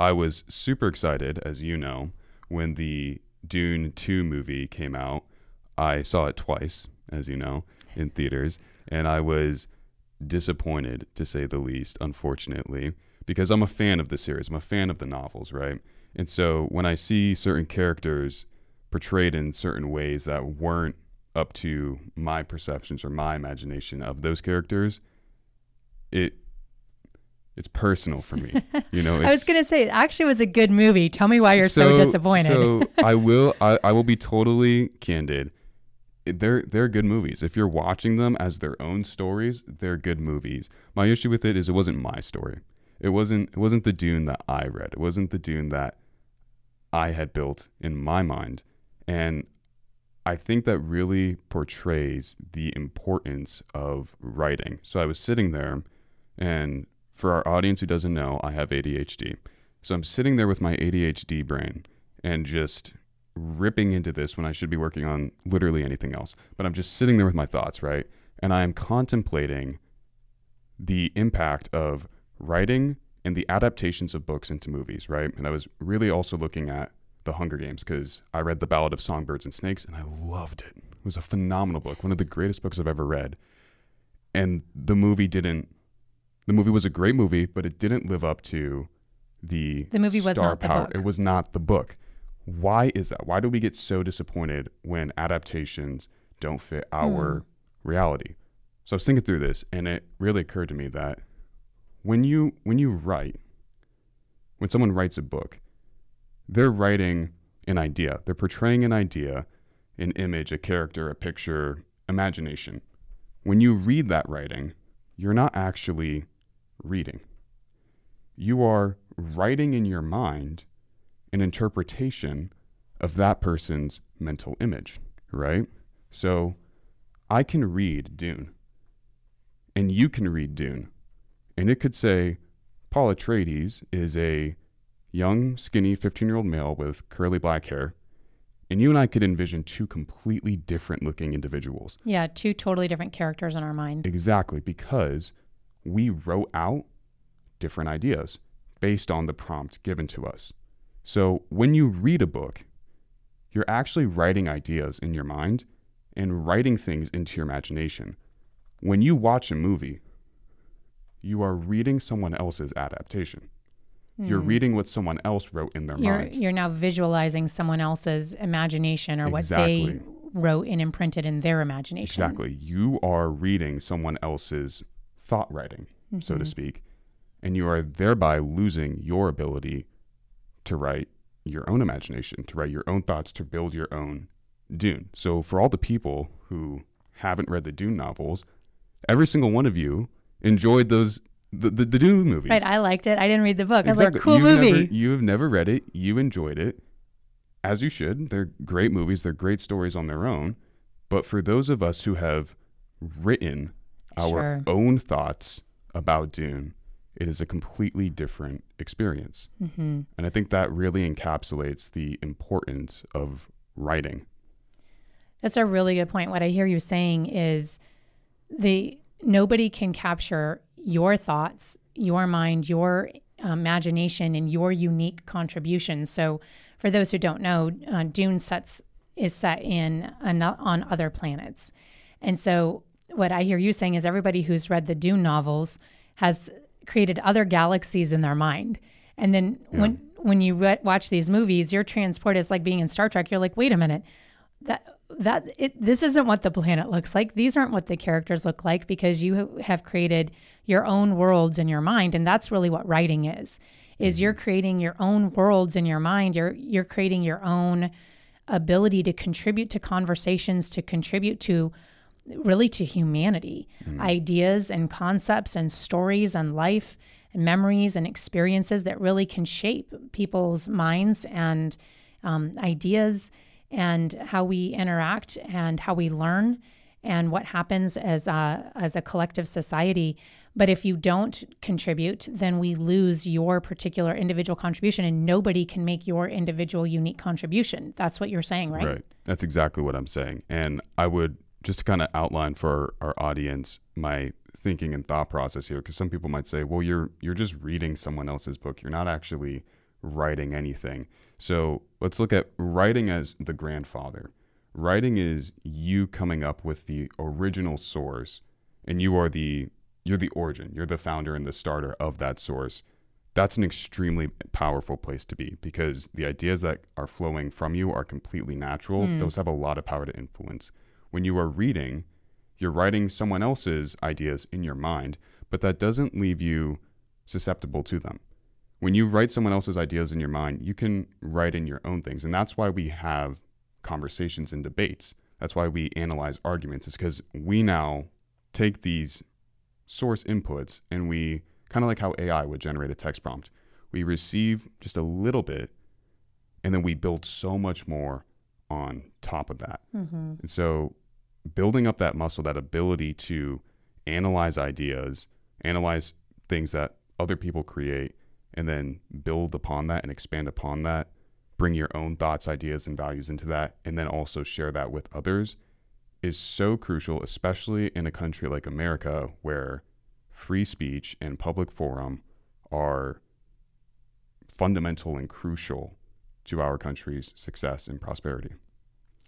I was super excited, as you know, when the Dune 2 movie came out. I saw it twice, as you know, in theaters, and I was disappointed to say the least, unfortunately, because I'm a fan of the series. I'm a fan of the novels, right? And so when I see certain characters portrayed in certain ways that weren't up to my perceptions or my imagination of those characters, it it's personal for me. You know, I was gonna say it actually was a good movie. Tell me why you're so, so disappointed. so I will I, I will be totally candid. They're they're good movies. If you're watching them as their own stories, they're good movies. My issue with it is it wasn't my story. It wasn't it wasn't the Dune that I read. It wasn't the Dune that I had built in my mind. And I think that really portrays the importance of writing. So I was sitting there, and for our audience who doesn't know, I have ADHD. So I'm sitting there with my ADHD brain and just ripping into this when I should be working on literally anything else. But I'm just sitting there with my thoughts, right? And I am contemplating the impact of writing and the adaptations of books into movies, right? And I was really also looking at the Hunger Games because I read The Ballad of Songbirds and Snakes and I loved it. It was a phenomenal book, one of the greatest books I've ever read. And the movie didn't. The movie was a great movie, but it didn't live up to the the movie was not power. the book. It was not the book. Why is that? Why do we get so disappointed when adaptations don't fit our mm. reality? So I was thinking through this, and it really occurred to me that when you when you write, when someone writes a book, they're writing an idea. They're portraying an idea, an image, a character, a picture, imagination. When you read that writing, you're not actually reading. You are writing in your mind an interpretation of that person's mental image, right? So I can read Dune, and you can read Dune, and it could say Paul Atreides is a young, skinny 15 year old male with curly black hair. And you and I could envision two completely different looking individuals. Yeah, two totally different characters in our mind. Exactly, because we wrote out different ideas based on the prompt given to us. So when you read a book, you're actually writing ideas in your mind and writing things into your imagination. When you watch a movie, you are reading someone else's adaptation. You're hmm. reading what someone else wrote in their you're, mind. You're now visualizing someone else's imagination or exactly. what they wrote and imprinted in their imagination. Exactly. You are reading someone else's thought writing, mm-hmm. so to mm-hmm. speak, and you are thereby losing your ability to write your own imagination, to write your own thoughts, to build your own Dune. So, for all the people who haven't read the Dune novels, every single one of you enjoyed those the, the, the Dune movies. Right. I liked it. I didn't read the book. Exactly. I was like, cool you've movie. Never, you have never read it. You enjoyed it, as you should. They're great movies. They're great stories on their own. But for those of us who have written our sure. own thoughts about Dune, it is a completely different experience. Mm-hmm. And I think that really encapsulates the importance of writing. That's a really good point. What I hear you saying is the nobody can capture your thoughts, your mind, your imagination, and your unique contribution. So, for those who don't know, uh, Dune sets is set in on other planets, and so what I hear you saying is everybody who's read the Dune novels has created other galaxies in their mind, and then yeah. when when you re- watch these movies, your transport is like being in Star Trek. You're like, wait a minute, that that it, this isn't what the planet looks like. These aren't what the characters look like because you have created your own worlds in your mind, and that's really what writing is. Is mm-hmm. you're creating your own worlds in your mind. You're you're creating your own ability to contribute to conversations, to contribute to really to humanity, mm-hmm. ideas and concepts and stories and life and memories and experiences that really can shape people's minds and um, ideas and how we interact and how we learn and what happens as a, as a collective society. But if you don't contribute, then we lose your particular individual contribution and nobody can make your individual unique contribution. That's what you're saying, right? Right. That's exactly what I'm saying. And I would just to kind of outline for our audience my thinking and thought process here because some people might say, "Well, you're you're just reading someone else's book. You're not actually writing anything. So let's look at writing as the grandfather. Writing is you coming up with the original source, and you are the you're the origin, you're the founder and the starter of that source. That's an extremely powerful place to be because the ideas that are flowing from you are completely natural. Mm. Those have a lot of power to influence. When you are reading, you're writing someone else's ideas in your mind, but that doesn't leave you susceptible to them. When you write someone else's ideas in your mind, you can write in your own things. And that's why we have conversations and debates. That's why we analyze arguments, is because we now take these source inputs and we kind of like how AI would generate a text prompt. We receive just a little bit and then we build so much more on top of that. Mm-hmm. And so building up that muscle, that ability to analyze ideas, analyze things that other people create, and then build upon that and expand upon that, bring your own thoughts, ideas, and values into that, and then also share that with others is so crucial, especially in a country like America where free speech and public forum are fundamental and crucial to our country's success and prosperity.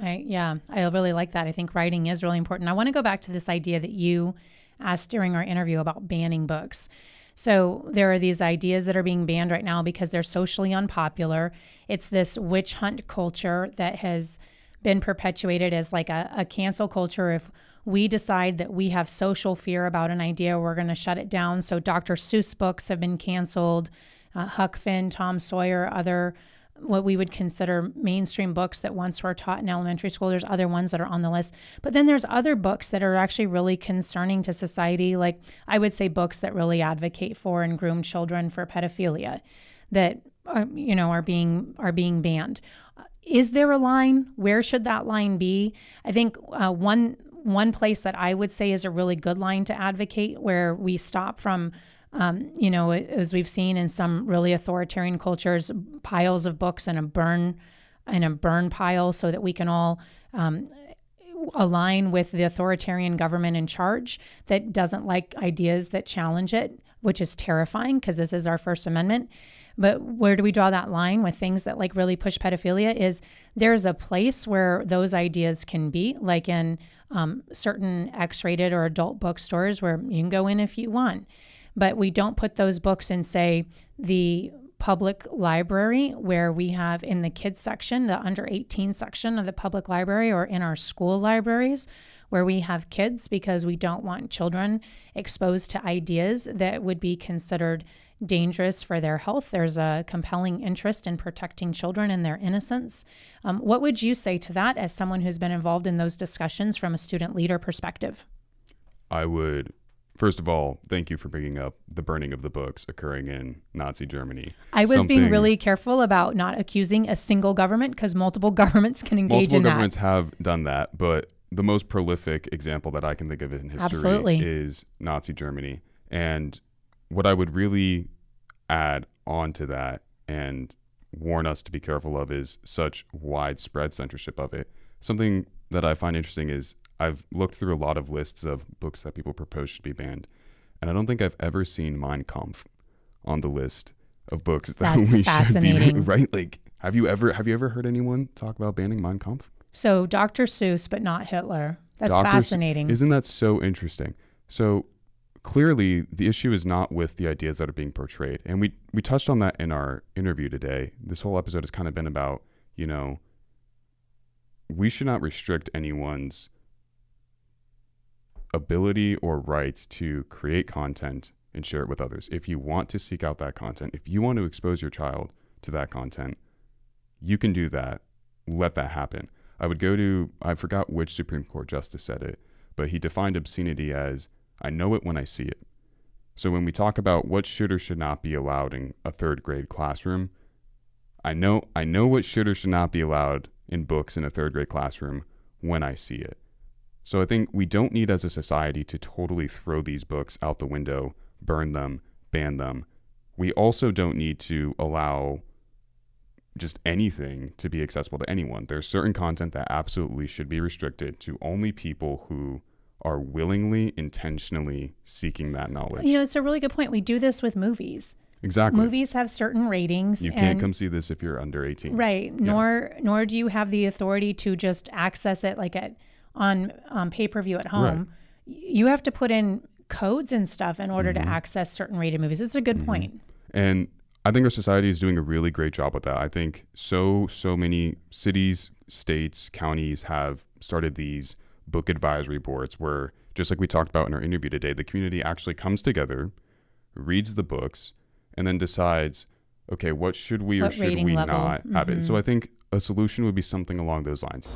I yeah, I really like that. I think writing is really important. I want to go back to this idea that you asked during our interview about banning books. So there are these ideas that are being banned right now because they're socially unpopular. It's this witch hunt culture that has been perpetuated as like a, a cancel culture. If we decide that we have social fear about an idea, we're going to shut it down. So Dr. Seuss books have been canceled. Uh, Huck Finn, Tom Sawyer, other what we would consider mainstream books that once were taught in elementary school. There's other ones that are on the list. But then there's other books that are actually really concerning to society. Like I would say books that really advocate for and groom children for pedophilia that are, you know, are being are being banned. Is there a line? Where should that line be? I think uh, one one place that I would say is a really good line to advocate where we stop from um, you know, as we've seen in some really authoritarian cultures, piles of books in a burn in a burn pile so that we can all um, align with the authoritarian government in charge that doesn't like ideas that challenge it, which is terrifying because this is our First Amendment. But where do we draw that line with things that like really push pedophilia? Is there's a place where those ideas can be, like in um, certain X rated or adult bookstores where you can go in if you want but we don't put those books in, say, the public library where we have in the kids section, the under 18 section of the public library, or in our school libraries where we have kids because we don't want children exposed to ideas that would be considered dangerous for their health. There's a compelling interest in protecting children and their innocence. Um, what would you say to that as someone who's been involved in those discussions from a student leader perspective? I would First of all, thank you for bringing up the burning of the books occurring in Nazi Germany. I was being really careful about not accusing a single government because multiple governments can engage multiple in that. Multiple governments have done that, but the most prolific example that I can think of in history Absolutely. is Nazi Germany. And what I would really add on to that and warn us to be careful of is such widespread censorship of it. Something that I find interesting is I've looked through a lot of lists of books that people propose should be banned, and I don't think I've ever seen Mein Kampf on the list of books that That's we should be right. Like, have you ever have you ever heard anyone talk about banning Mein Kampf? So Dr. Seuss, but not Hitler. That's Dr. Fascinating. Isn't that so interesting? So clearly, the issue is not with the ideas that are being portrayed, and we we touched on that in our interview today. This whole episode has kind of been about you know we should not restrict anyone's ability or right to create content and share it with others. If you want to seek out that content, if you want to expose your child to that content, you can do that. Let that happen. I would go to, I forgot which Supreme Court justice said it, but he defined obscenity as I know it when I see it. So when we talk about what should or should not be allowed in a third grade classroom, I know I know what should or should not be allowed in books in a third grade classroom when I see it. So I think we don't need as a society to totally throw these books out the window, burn them, ban them. We also don't need to allow just anything to be accessible to anyone. There's certain content that absolutely should be restricted to only people who are willingly, intentionally seeking that knowledge. you know, it's a really good point. We do this with movies. exactly. Movies have certain ratings. you can't come see this if you're under 18. Right. Nor nor do you have the authority to just access it like at on um, pay per view at home. You have to put in codes and stuff in order Mm-hmm. to access certain rated movies. It's a good point. And I think our society is doing a really great job with that. I think so so many cities, states, counties have started these book advisory boards where just like we talked about in our interview today, the community actually comes together, reads the books, and then decides, okay, what should we or should we level? not have it? So I think a solution would be something along those lines.